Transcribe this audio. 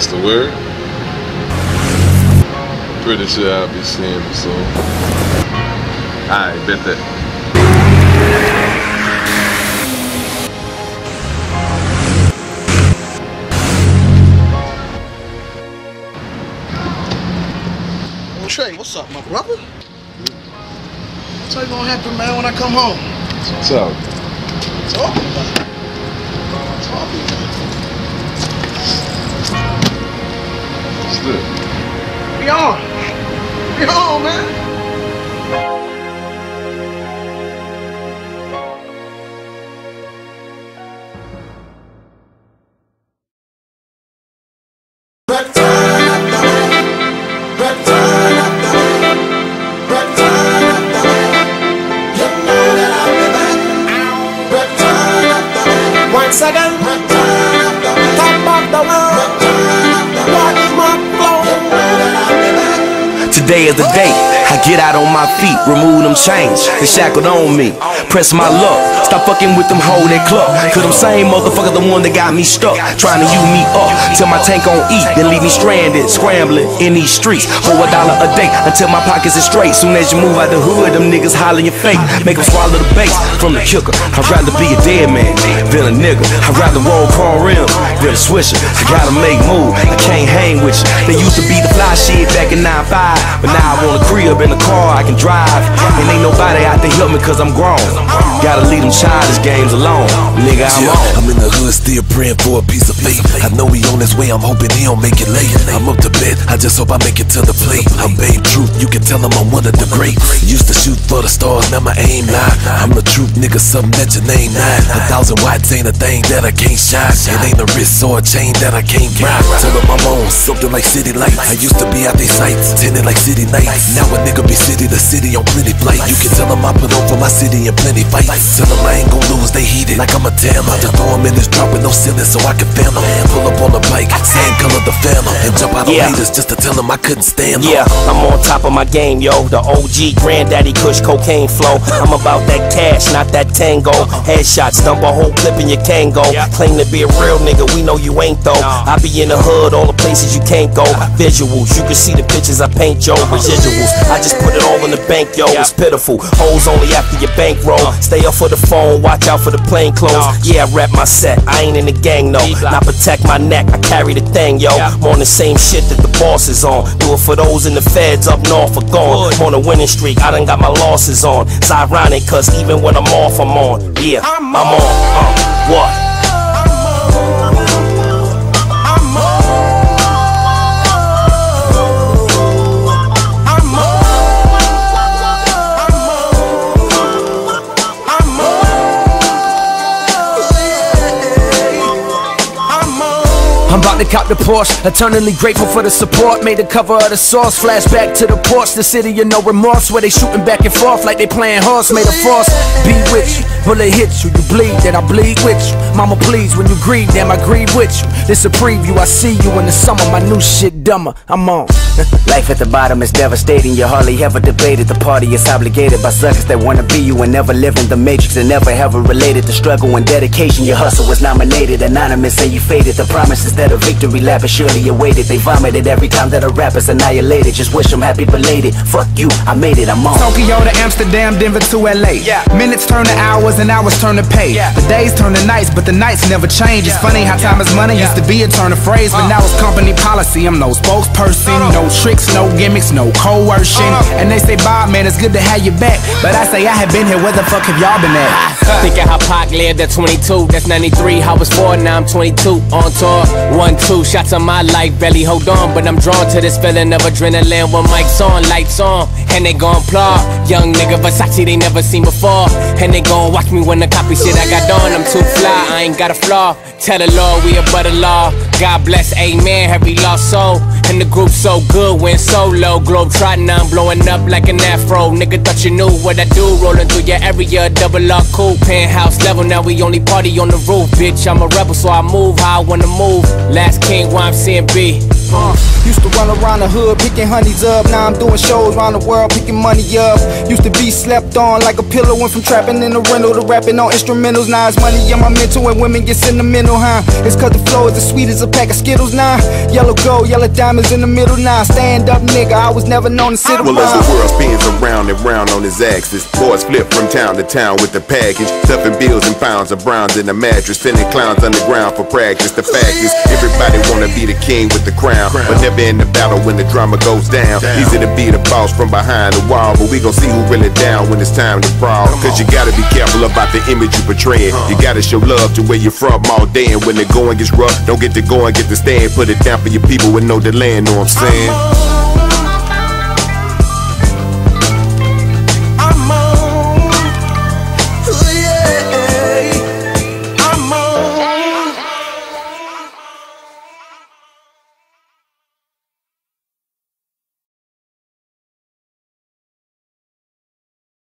That's the word? Pretty sure I'll be seeing him soon. Alright, bet that. Trae, what's up, my brother? What's gonna happen, man, when I come home? What's up? About it. Once Today is the day I get out on my feet, remove them chains they shackled on me. Press my luck, stop fucking with them hoe that cluck. Cause them same motherfuckers the one that got me stuck, trying to use me up till my tank on eat, then leave me stranded, scrambling in these streets for a dollar a day until my pockets is straight. Soon as you move out the hood, them niggas holler your face, make them swallow the bass from the kicker. I'd rather be a dead man than a nigga. I'd rather roll chrome rims than a swisher. I gotta make move, I can't hang with you. They used to be the fly shit back in 9-5, but now I want a crib in a car I can drive. And ain't nobody out to help me cause I'm grown. Gotta leave them childish games alone. Nigga, I'm Yeah, on. I'm in the hood still praying for a piece of faith. I know he on his way, I'm hoping he don't make it late. I'm up to bed, I just hope I make it to the plate. I'm Babe Truth, you can tell him I'm one of the greats. Used to shoot for the stars, now my aim lie. I'm the truth, nigga, something that your name nine. A thousand watts ain't a thing that I can't shine. It ain't a wrist or a chain that I can't ride. Tell him I'm on something like city lights. I used to be out these sights, tinted like city nights. Now a nigga be city to city on plenty flight. You can tell him I put on for my city in plenty fights. Tell him I ain't gon' lose, they heated like I'm a damn. I just throw him in this drop with no ceiling so I can fan him. Pull up on the bike, same color the phantom. And jump out of Yeah. haters just to tell him I couldn't stand Yeah. I'm on top of my game, yo. The OG granddaddy Kush cocaine flow. I'm about that cash, not that tango. Headshots, dump a whole clip in your Kangol. Claim to be a real nigga, we know you ain't though. I be in the hood, all the places you can't go. Visuals, you can see the pictures I paint, yo. Residuals, I just put it all in the bank, yo. It's pitiful. Hoes only after your bankroll. Stay up for the phone, watch out for the plain clothes. Yeah, I rap my set. I ain't in the gang, no. Not protect my neck, I carry the thing, yo. I'm on the same shit that the boss is on. Do it for those in the feds up north are gone. I'm on a winning streak, I done got my losses on. It's ironic, cause even when I'm off, I'm on. Yeah, I'm on. Uh, what? Africa the Porsche, eternally grateful for the support. Made the cover of the source, flashback to the porch, the city of no remorse, where they shooting back and forth like they playing horse. Made a force, be with you, bullet hits you, you bleed, then I bleed with you. Mama, please, when you grieve, damn, I grieve with you. This a preview, I see you in the summer, my new shit dumber, I'm on. Life at the bottom is devastating. You hardly ever debated. The party is obligated by suckers that wanna be you and never live in the matrix and never ever related to struggle and dedication. Your hustle was nominated, anonymous, and you faded. The promises that a victory lap is surely awaited. They vomited every time that a rapper's annihilated. Just wish them happy belated. Fuck you, I made it, I'm on. Tokyo to Amsterdam, Denver to LA. Yeah. Minutes turn to hours and hours turn to pay. Yeah. The days turn to nights, but the nights never change. It's funny how time is money used to be a turn of phrase, but uh. now it's company policy. I'm no spokesperson, no tricks, no gimmicks, no coercion. And they say, Bob, man, it's good to have you back. But I say, I have been here, where the fuck have y'all been at? Thinking how Pac lived at 22, that's 93. I was 4, now I'm 22. On tour, 1, 2, shots on my life, barely hold on. But I'm drawn to this feeling of adrenaline when mics on, lights on, and they gon' applaud. Young nigga Versace, they never seen before. And they gon' watch me when the copy shit I got on. I'm too fly, I ain't got a flaw. Tell the Lord we above the law. God bless, amen, every lost soul. And the group so good, went solo. Globe trotting, I'm blowing up like an afro. Nigga thought you knew what I do, rolling through your area, double R cool. Penthouse level, now we only party on the roof. Bitch, I'm a rebel, so I move how I wanna move. Last king, YMCMB. Uh, used to run around the hood picking honeys up. Now I'm doing shows around the world picking money up. Used to be slept on like a pillow. Went from trapping in the rental to rapping on instrumentals. Now it's money in my mental and women get sentimental, huh? It's cause the flow is as sweet as a pack of Skittles now. Yellow gold, yellow diamonds in the middle now. Stand up, nigga. I was never known to sit Well, as the world spins around and round on his axis, boys flip from town to town with the package, stuffing bills and pounds of browns in the mattress, sending clowns underground for practice. The fact is, everybody wanna be the king with the crown, but never in the battle when the drama goes down. Easy to be the boss from behind the wall, but we gon' see who really down when it's time to brawl. Cause you gotta be careful about the image you portray. You gotta show love to where you're from all day, and when the going gets rough, don't get to go and get to stay and put it down for your people with no delay. Know what I'm saying?